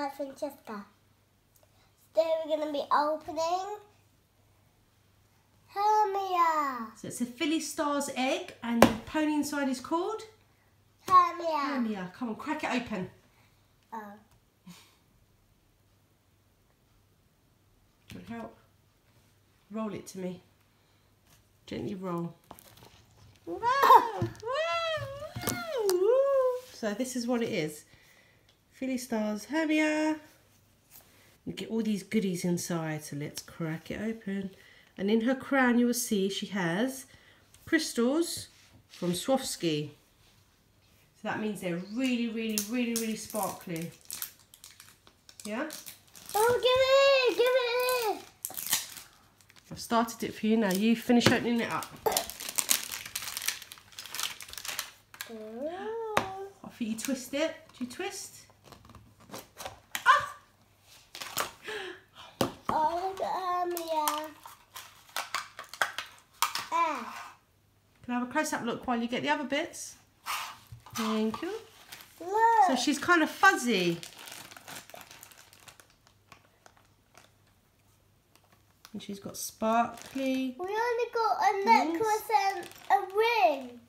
Hi, Francesca. Today we're going to be opening Hermia. So it's a Filly Stars egg, and the pony inside is called Hermia. Hermia. Come on, crack it open. Oh. Would help. Roll it to me. Gently roll. So this is what it is. Filly Stars Hermia. You get all these goodies inside, so let's crack it open. And in her crown you will see she has crystals from Swarovski. So that means they're really, really, really, really sparkly. Yeah? Oh, give it, give it. I've started it for you now. You finish opening it up. Oh. I think you twist it. Do you twist? Ah! Oh, look at Hermia. Ah, Can I have a close-up look while you get the other bits? Thank you. look. So she's kind of fuzzy. And she's got sparkly. we only got a Rings. necklace and a ring.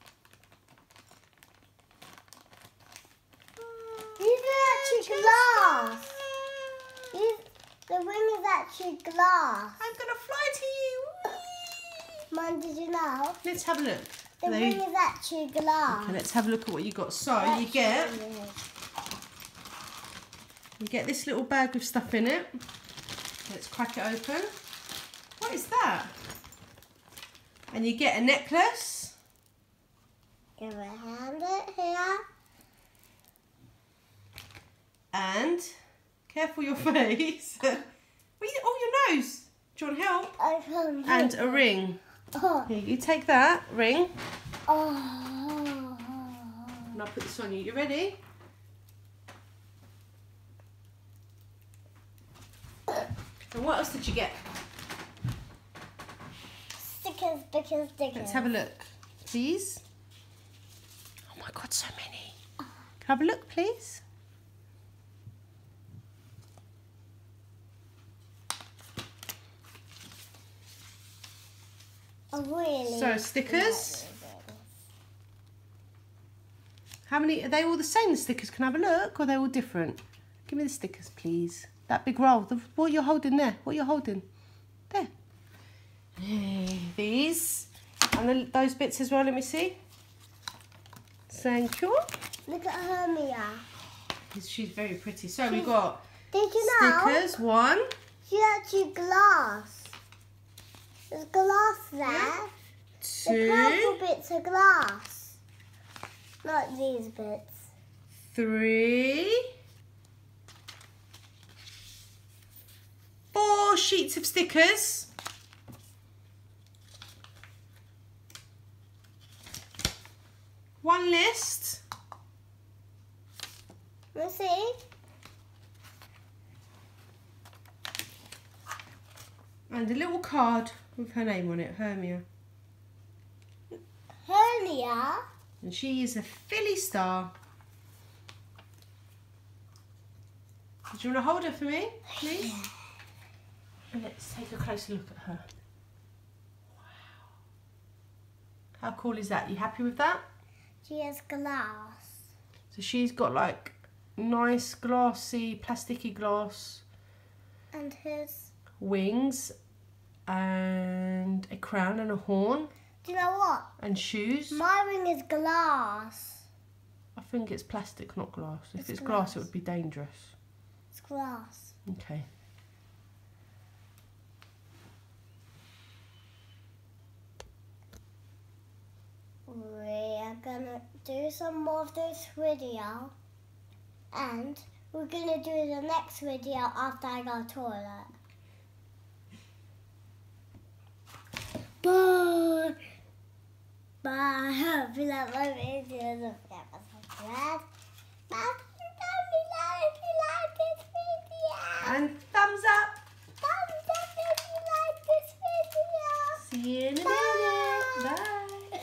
These are actually glass. These, the ring is actually glass. I'm gonna fly to you. Mum, did you know? Let's have a look. The There ring is actually glass. Okay, let's have a look at what you got. So you get you get this little bag with stuff in it. Let's crack it open. What is that? And you get a necklace. Give a hand it here. And careful your face. You- oh, your nose. Do you want help? And a ring. Oh. Here, you take that ring. Oh. And I'll put this on you. You ready? And what else did you get? Stickers, stickers, stickers. Let's have a look, please. Oh my god, so many. Can I have a look, please? Oh, really? So, stickers. How many? Are they all the same, the stickers? Can I have a look? Or are they all different? Give me the stickers, please. That big roll. The, what you're holding there? What you're holding? There. These. And the, those bits as well, let me see. Thank you. Look at Hermia. She's very pretty. So we got Did you know? stickers, one, She's actually glass. There's glass there. The purple two, bits are glass. Not these bits. three, four sheets of stickers. One list. Let's see. And a little card with her name on it, Hermia. Hermia. And she is a Filly star. Do you want to hold her for me, please? And let's take a closer look at her. Wow. How cool is that? You happy with that? She has glass. So she's got like nice glassy, plasticky glass And his. Wings and a crown and a horn Do you know what? and shoes. My ring is glass. I think it's plastic, not glass. If It's it's glass, it would be dangerous. It's glass. Okay. We are gonna do some more of this video. And we're gonna do the next video after I go to toilet. Bye. Bye. I hope you like my video. Don't forget to subscribe. Bye. Tell me if you like this video. And thumbs up. Thumbs up if you like this video. See you in a Bye. minute. Bye.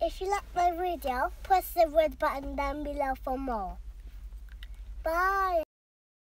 If you like my video, press the red button down below for more. Bye.